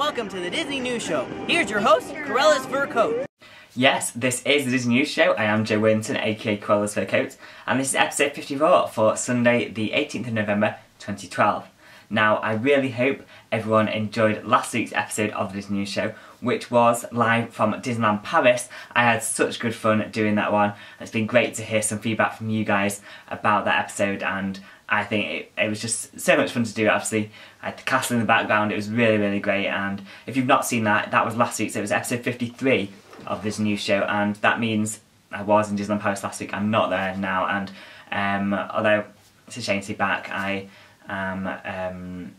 welcome to the Disney News Show. Here's your host, Cruella's Fur Coat. Yes, this is the Disney News Show. I am Joe Worthington, aka Cruella's Fur Coat, and this is episode 54 for Sunday, the 18th of November 2012. Now, I really hope everyone enjoyed last week's episode of the Disney News Show, which was live from Disneyland Paris. I had such good fun doing that one. It's been great to hear some feedback from you guys about that episode, and I think it, it, was just so much fun to do. Obviously, I had the castle in the background. It was really, really great. And if you've not seen that, that was last week. So it was episode 53 of this new show, and that means I was in Disneyland Paris last week. I'm not there now, and um, although it's a shame to be back, I um, um,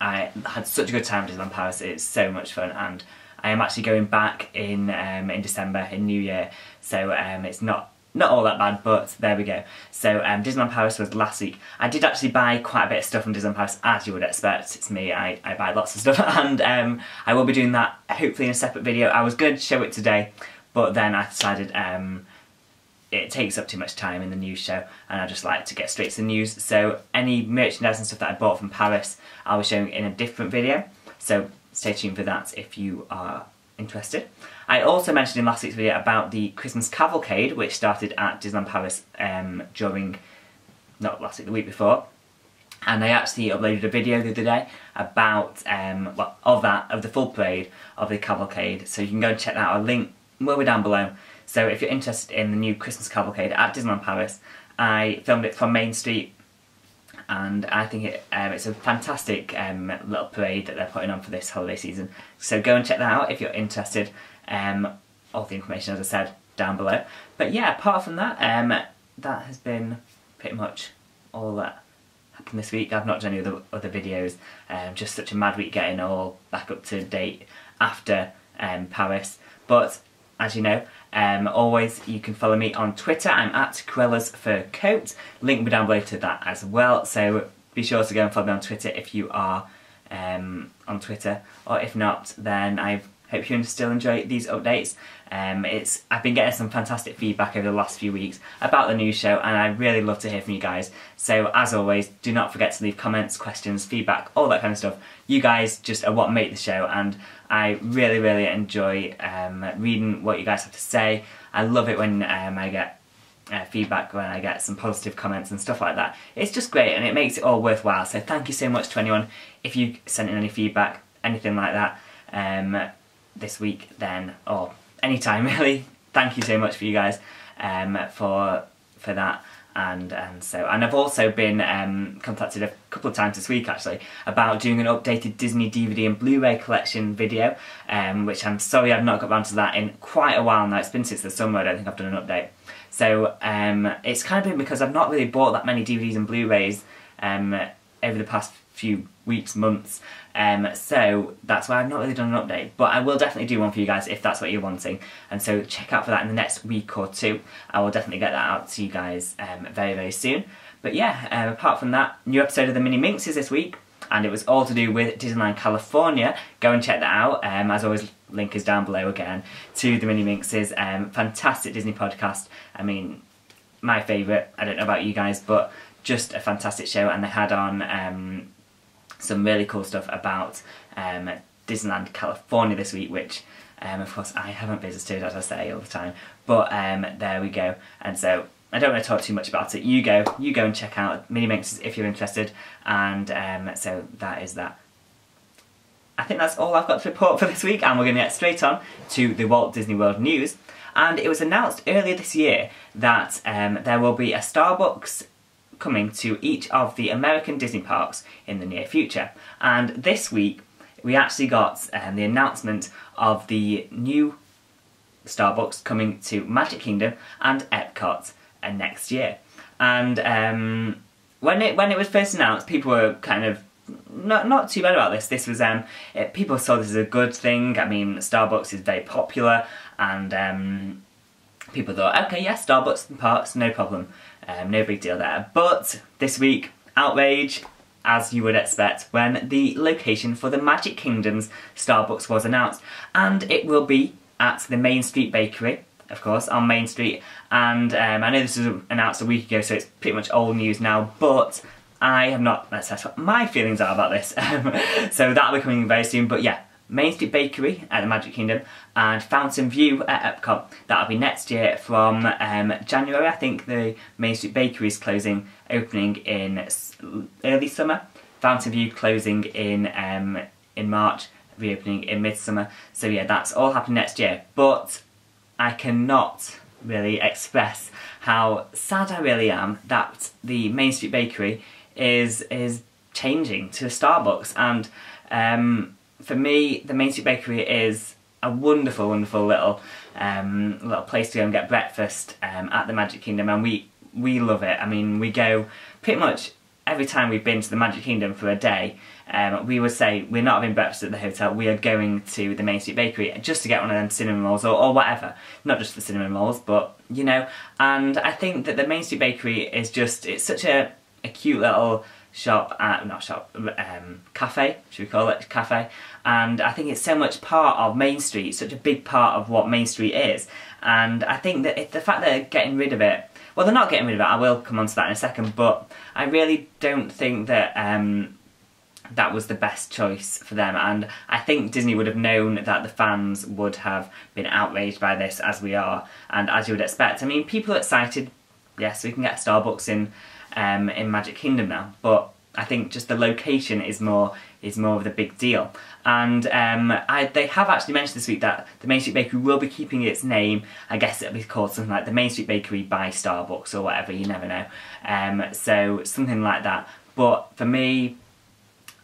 I had such a good time at Disneyland Paris. It's so much fun, and I am actually going back in um, in December in New Year. So um, it's not not all that bad, but there we go. So um, Disneyland Paris was last week. I did actually buy quite a bit of stuff from Disneyland Paris, as you would expect. It's me, I, I buy lots of stuff, and um, I will be doing that hopefully in a separate video. I was going to show it today, but then I decided um, it takes up too much time in the news show, and I just like to get straight to the news. So any merchandise and stuff that I bought from Paris, I'll be showing in a different video. So stay tuned for that if you are interested. I also mentioned in last week's video about the Christmas Cavalcade, which started at Disneyland Paris um, during, not last week, the week before. And I actually uploaded a video the other day about, um, well, of that, of the full parade of the Cavalcade. So you can go and check that out. I'll link will be down below. So if you're interested in the new Christmas Cavalcade at Disneyland Paris, I filmed it from Main Street and I think it, um, it's a fantastic um, little parade that they're putting on for this holiday season. So go and check that out if you're interested. Um, all the information, as I said, down below. But yeah, apart from that, um, that has been pretty much all that happened this week. I've not done any other, other videos, um, just such a mad week getting all back up to date after um, Paris. But as you know, um, always you can follow me on Twitter. I'm at Cruella's Fur Coat. Link will be down below to that as well. So be sure to go and follow me on Twitter if you are um, on Twitter. Or if not, then I hope you still enjoy these updates. Um, it's I've been getting some fantastic feedback over the last few weeks about the new show and I really love to hear from you guys. So as always, do not forget to leave comments, questions, feedback, all that kind of stuff. You guys just are what make the show and I really, really enjoy um, reading what you guys have to say. I love it when um, I get uh, feedback when I get some positive comments and stuff like that. It's just great and it makes it all worthwhile. So thank you so much to anyone if you sent in any feedback, anything like that um, this week then, or anytime really. Thank you so much for you guys um, for for that. And and so and I've also been um, contacted a couple of times this week actually about doing an updated Disney DVD and Blu-ray collection video, um, which I'm sorry I've not got around to that in quite a while now. It's been since the summer. I don't think I've done an update. So um, it's kind of been because I've not really bought that many DVDs and Blu-rays um, over the past few weeks, months. Um, so that's why I've not really done an update, but I will definitely do one for you guys if that's what you're wanting. And so check out for that in the next week or two. I will definitely get that out to you guys um, very, very soon. But yeah, um, apart from that, new episode of the Minnie Minx is this week, and it was all to do with Disneyland California. Go and check that out. Um, as always, link is down below again to the Minnie Minxes. Um, fantastic Disney podcast. I mean, my favourite. I don't know about you guys, but just a fantastic show. And they had on um, some really cool stuff about um, Disneyland California this week, which um, of course I haven't visited as I say all the time, but um, there we go. And so I don't want to talk too much about it. You go, you go and check out Minnie Minx if you're interested, and um, so that is that. I think that's all I've got to report for this week, and we're going to get straight on to the Walt Disney World news. And it was announced earlier this year that um, there will be a Starbucks coming to each of the American Disney parks in the near future. And this week, we actually got um, the announcement of the new Starbucks coming to Magic Kingdom and Epcot uh, next year. And um, when it when it was first announced, people were kind of not not too bad about this. This was um, it, people saw this as a good thing. I mean, Starbucks is very popular, and um, people thought, okay, yeah, Starbucks and parks, no problem. Um, no big deal there. But this week, outrage, as you would expect, when the location for the Magic Kingdom's Starbucks was announced. And it will be at the Main Street Bakery, of course, on Main Street. And um, I know this was announced a week ago, so it's pretty much old news now, but I have not assessed what my feelings are about this. so that'll be coming very soon. But yeah, Main Street Bakery at the Magic Kingdom and Fountain View at Epcot. That'll be next year from um, January. I think the Main Street Bakery is closing, opening in early summer. Fountain View closing in um, in March, reopening in midsummer. So yeah, that's all happening next year. But I cannot really express how sad I really am that the Main Street Bakery is is changing to Starbucks and um, for me the Main Street Bakery is a wonderful wonderful little um, little place to go and get breakfast um, at the Magic Kingdom and we we love it I mean we go pretty much every time we've been to the Magic Kingdom for a day um, we would say we're not having breakfast at the hotel, we are going to the Main Street Bakery just to get one of them cinnamon rolls or, or whatever. Not just the cinnamon rolls, but you know. And I think that the Main Street Bakery is just, it's such a, a cute little shop, uh, not shop, um, cafe, should we call it, cafe. And I think it's so much part of Main Street, such a big part of what Main Street is. And I think that if the fact that they're getting rid of it, well, they're not getting rid of it, I will come on to that in a second, but I really don't think that um, that was the best choice for them and I think Disney would have known that the fans would have been outraged by this as we are and as you would expect. I mean people are excited, yes we can get Starbucks in um, in Magic Kingdom now but I think just the location is more is more of the big deal. And um, I, they have actually mentioned this week that the Main Street Bakery will be keeping its name. I guess it'll be called something like the Main Street Bakery by Starbucks or whatever, you never know. Um, so something like that. But for me,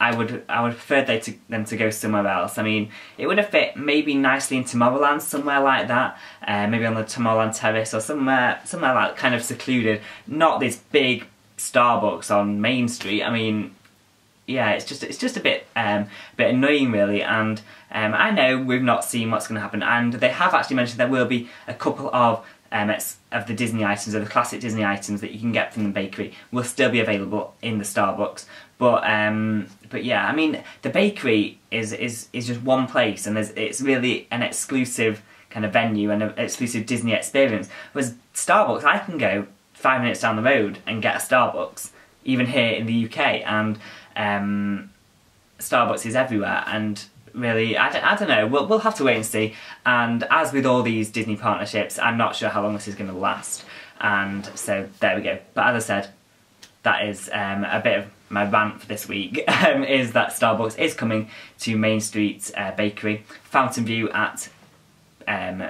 I would I would prefer they to, them to go somewhere else. I mean, it would have fit maybe nicely in Tomorrowland, somewhere like that. Uh, maybe on the Tomorrowland Terrace or somewhere somewhere like kind of secluded. Not this big Starbucks on Main Street. I mean, yeah, it's just it's just a bit um, a bit annoying really. And um, I know we've not seen what's going to happen, and they have actually mentioned there will be a couple of um, of the Disney items, or the classic Disney items that you can get from the bakery, will still be available in the Starbucks. But um, but yeah, I mean, the bakery is is is just one place, and it's really an exclusive kind of venue and an exclusive Disney experience. Whereas Starbucks, I can go five minutes down the road and get a Starbucks, even here in the UK, and um, Starbucks is everywhere, and really, I don't, I don't know, we'll, we'll have to wait and see. And as with all these Disney partnerships, I'm not sure how long this is going to last. And so there we go. But as I said, that is um, a bit of my rant for this week, um, is that Starbucks is coming to Main Street uh, Bakery, Fountain View at um,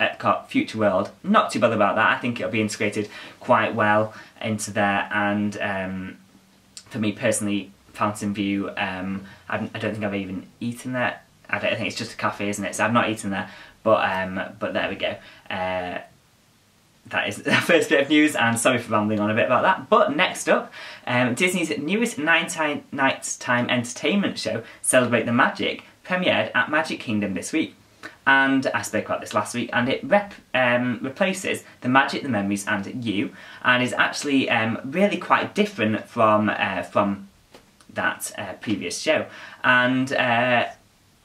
Epcot Future World. Not too bothered about that, I think it'll be integrated quite well into there and um, for me personally Fountain View. Um, I, I don't think I've even eaten there. I don't think it's just a cafe, isn't it? So I've not eaten there, but um, but there we go. Uh, that is the first bit of news, and sorry for rambling on a bit about that. But next up, um, Disney's newest nighttime, nighttime entertainment show, Celebrate the Magic, premiered at Magic Kingdom this week. And I spoke about this last week, and it rep, um, replaces The Magic, The Memories, and You, and is actually um, really quite different from uh, from that uh, previous show. And uh,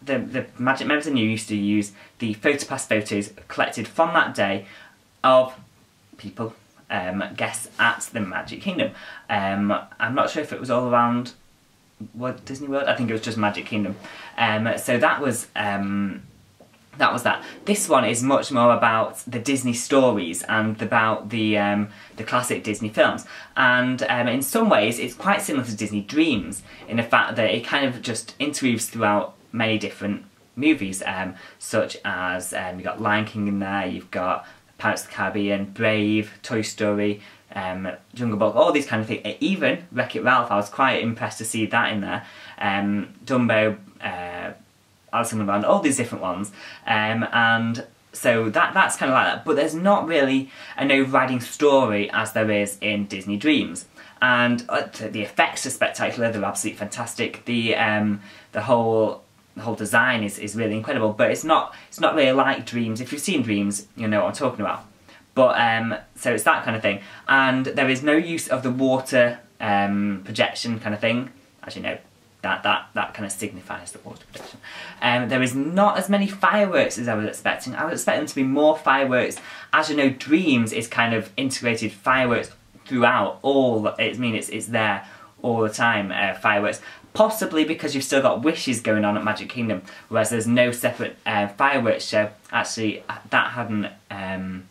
the, the Magic Memories and You used to use the PhotoPass photos collected from that day of people, um, guests at the Magic Kingdom. Um, I'm not sure if it was all around what Disney World. I think it was just Magic Kingdom. Um, so that was um, that was that. This one is much more about the Disney stories and about the um, the classic Disney films. And um, in some ways, it's quite similar to Disney Dreams in the fact that it kind of just interweaves throughout many different movies, um, such as um, you've got Lion King in there, you've got Pirates of the Caribbean, Brave, Toy Story, um, Jungle Book, all these kind of things. Even Wreck-It Ralph, I was quite impressed to see that in there. Um, Dumbo, uh, Alice in Wonderland, all these different ones. Um, and so that that's kind of like that. But there's not really an overriding story as there is in Disney Dreams. And uh, the effects are spectacular, they're absolutely fantastic. The um, the whole the whole design is, is really incredible, but it's not it's not really like Dreams. If you've seen Dreams, you know what I'm talking about. But um, so it's that kind of thing, and there is no use of the water um, projection kind of thing. As you know, that that that kind of signifies the water projection. Um, there is not as many fireworks as I was expecting. I was expecting to be more fireworks. As you know, Dreams is kind of integrated fireworks throughout all. It I mean it's it's there all the time, uh, fireworks. Possibly because you've still got wishes going on at Magic Kingdom, whereas there's no separate uh, fireworks show. Actually, that hadn't um,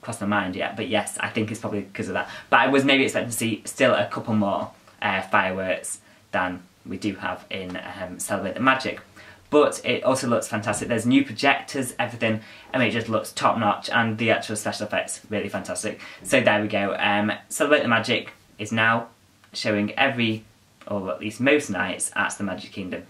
crossed my mind yet, but yes, I think it's probably because of that. But I was maybe expecting to see still a couple more uh, fireworks than we do have in um, Celebrate the Magic. But it also looks fantastic. There's new projectors, everything. I mean, it just looks top notch, and the actual special effects really fantastic. So there we go. Um, Celebrate the Magic is now showing every, or at least most nights, at the Magic Kingdom.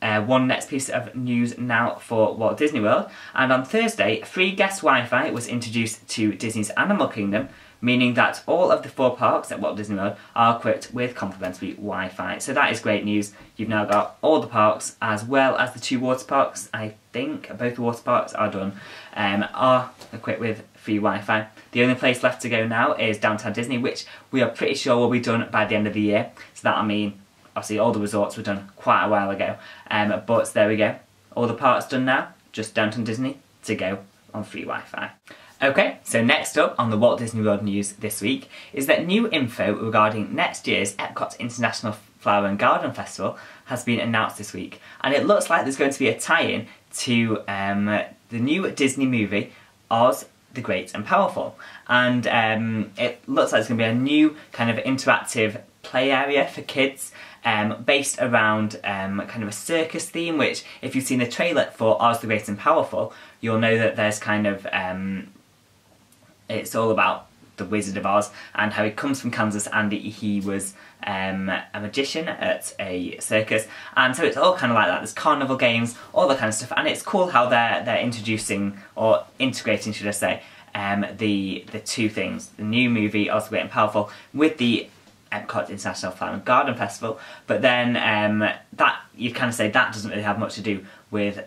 Uh, one next piece of news now for Walt Disney World. And on Thursday, free guest Wi-Fi was introduced to Disney's Animal Kingdom, meaning that all of the four parks at Walt Disney World are equipped with complimentary Wi-Fi. So that is great news. You've now got all the parks, as well as the two water parks, I think both the water parks are done, um, are equipped with free Wi-Fi. The only place left to go now is Downtown Disney, which we are pretty sure will be done by the end of the year. So that'll mean, obviously all the resorts were done quite a while ago, um, but there we go. All the parks done now, just Downtown Disney to go on free Wi-Fi. Okay, so next up on the Walt Disney World news this week is that new info regarding next year's Epcot International Flower and Garden Festival has been announced this week, and it looks like there's going to be a tie-in to um, the new Disney movie Oz the Great and Powerful. And um, it looks like it's going to be a new kind of interactive play area for kids um, based around um, kind of a circus theme, which if you've seen the trailer for Oz the Great and Powerful, you'll know that there's kind of, um, it's all about the Wizard of Oz and how he comes from Kansas and he was um, a magician at a circus. And so it's all kind of like that. There's carnival games all that kind of stuff. And it's cool how they're they're introducing or integrating should I say um, the the two things. The new movie Oz the Great and Powerful with the Epcot International Flower and Garden Festival. But then um, that you kind of say that doesn't really have much to do with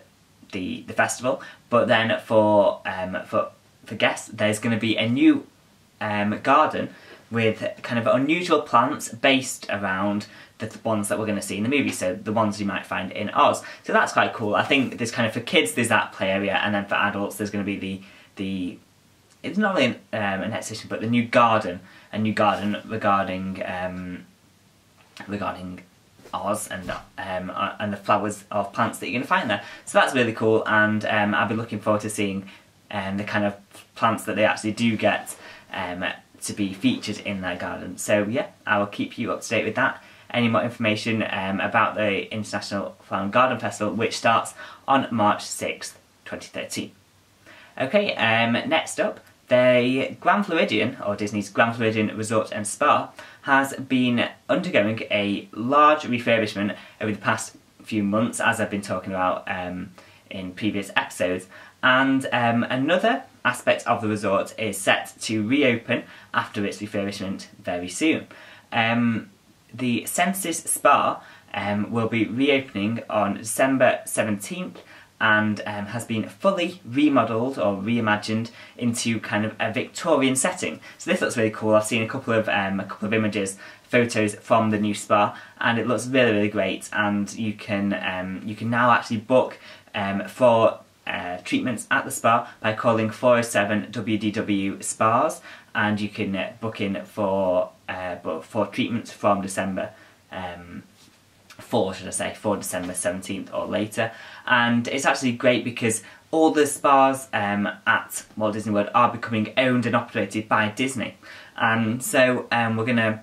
the the festival. But then for um, for for guests there's going to be a new um, garden with kind of unusual plants based around the ones that we're going to see in the movie, so the ones you might find in Oz. So that's quite cool. I think there's kind of for kids there's that play area, and then for adults there's going to be the the it's not really um, an exhibition, but the new garden, a new garden regarding um, regarding Oz and um, uh, and the flowers of plants that you're going to find there. So that's really cool, and um, I'll be looking forward to seeing um, the kind of plants that they actually do get um, to be featured in their garden. So yeah, I will keep you up to date with that. Any more information um, about the International Flower and Garden Festival, which starts on March 6th, 2013. Okay, um, next up, the Grand Floridian, or Disney's Grand Floridian Resort and Spa, has been undergoing a large refurbishment over the past few months, as I've been talking about um, in previous episodes, and um, another aspect of the resort is set to reopen after its refurbishment very soon. Um, the Senses Spa um, will be reopening on December 17th and um, has been fully remodelled or reimagined into kind of a Victorian setting. So this looks really cool. I've seen a couple of um, a couple of images, photos from the new spa, and it looks really really great. And you can um, you can now actually book um, for uh, treatments at the spa by calling 407 WDW Spas and you can uh, book in for uh, for treatments from December um, 4 should I say, for December 17th or later. And it's actually great because all the spas um, at Walt Disney World are becoming owned and operated by Disney. And so um, we're going to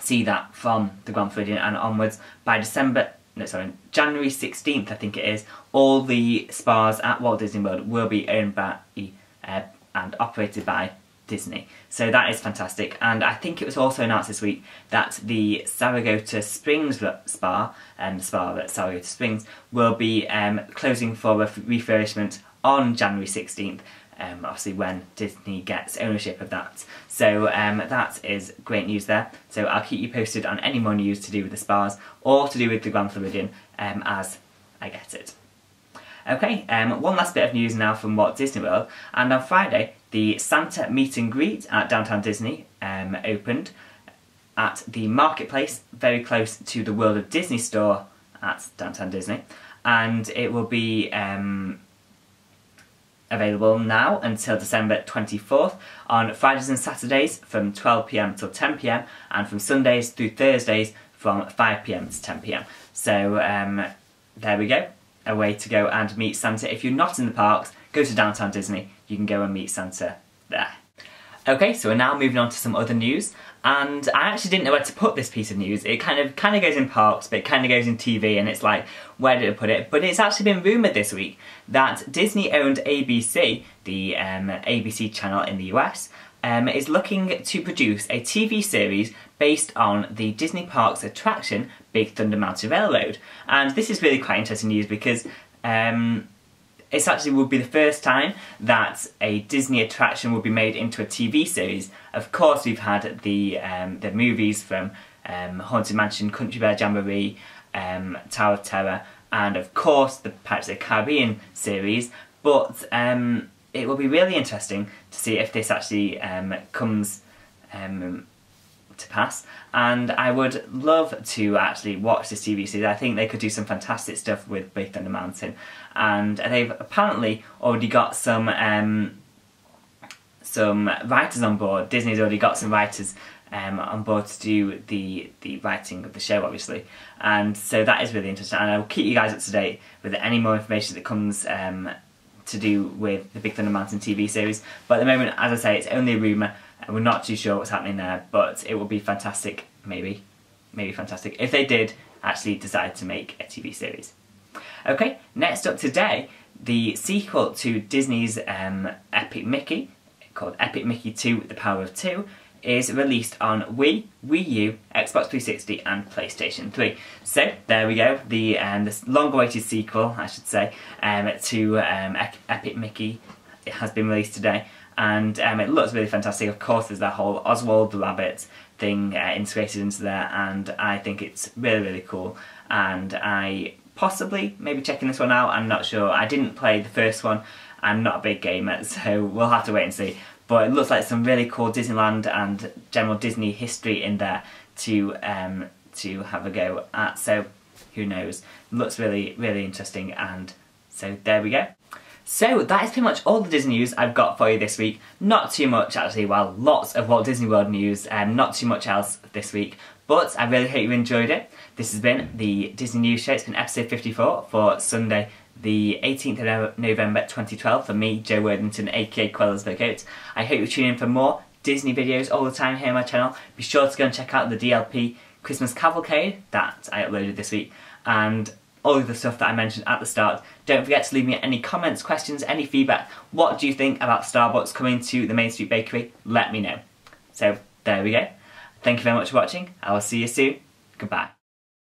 see that from the Grand Floridian and onwards by December no sorry, January 16th I think it is, all the spas at Walt Disney World will be owned by uh, and operated by Disney. So that is fantastic. And I think it was also announced this week that the Saratoga Springs Spa, um, spa at Saratoga Springs, will be um, closing for refurbishment on January 16th um, obviously when Disney gets ownership of that. So um, that is great news there. So I'll keep you posted on any more news to do with the spas or to do with the Grand Floridian um, as I get it. Okay, um, one last bit of news now from Walt Disney World, and on Friday the Santa Meet and Greet at Downtown Disney um, opened at the Marketplace, very close to the World of Disney store at Downtown Disney, and it will be um, available now until December 24th on Fridays and Saturdays from 12pm till 10pm and from Sundays through Thursdays from 5pm to 10pm. So um, there we go, a way to go and meet Santa. If you're not in the parks, go to Downtown Disney, you can go and meet Santa there. Okay, so we're now moving on to some other news, and I actually didn't know where to put this piece of news. It kind of kind of goes in parks, but it kind of goes in TV, and it's like, where did I put it? But it's actually been rumoured this week that Disney-owned ABC, the um, ABC channel in the US, um, is looking to produce a TV series based on the Disney Parks attraction Big Thunder Mountain Railroad. And this is really quite interesting news because um, it actually would be the first time that a Disney attraction would be made into a TV series. Of course, we've had the um, the movies from um, Haunted Mansion, Country Bear Jamboree, um, Tower of Terror, and of course the Pirates of the Caribbean series. But um, it will be really interesting to see if this actually um, comes um, to pass and I would love to actually watch this TV series. I think they could do some fantastic stuff with Big Thunder Mountain and they've apparently already got some um, some writers on board. Disney's already got some writers um, on board to do the the writing of the show, obviously, and so that is really interesting. And I'll keep you guys up to date with any more information that comes um, to do with the Big Thunder Mountain TV series. But at the moment, as I say, it's only a rumour, and we're not too sure what's happening there. But it would be fantastic, maybe, maybe fantastic if they did actually decide to make a TV series. Okay, next up today, the sequel to Disney's um, Epic Mickey, called Epic Mickey 2 The Power of Two, is released on Wii, Wii U, Xbox 360 and PlayStation 3. So there we go, the, um, the long-awaited sequel, I should say, um, to um, Epic Mickey it has been released today and um, it looks really fantastic. Of course there's that whole Oswald the Rabbit thing uh, integrated into there and I think it's really really cool and I possibly maybe checking this one out, I'm not sure. I didn't play the first one, I'm not a big gamer so we'll have to wait and see. But it looks like some really cool Disneyland and general Disney history in there to um, to have a go at. So who knows? Looks really really interesting and so there we go. So that is pretty much all the Disney news I've got for you this week. Not too much actually, well lots of Walt Disney World news and um, not too much else this week. But I really hope you enjoyed it. This has been the Disney News Show. It's been episode 54 for Sunday the 18th of November 2012 for me, Joe Worthington, aka Cruella's Coats. I hope you tune in for more Disney videos all the time here on my channel. Be sure to go and check out the DLP Christmas Cavalcade that I uploaded this week and all of the stuff that I mentioned at the start. Don't forget to leave me any comments, questions, any feedback. What do you think about Starbucks coming to the Main Street Bakery? Let me know. So, there we go. Thank you very much for watching. I will see you soon. Goodbye.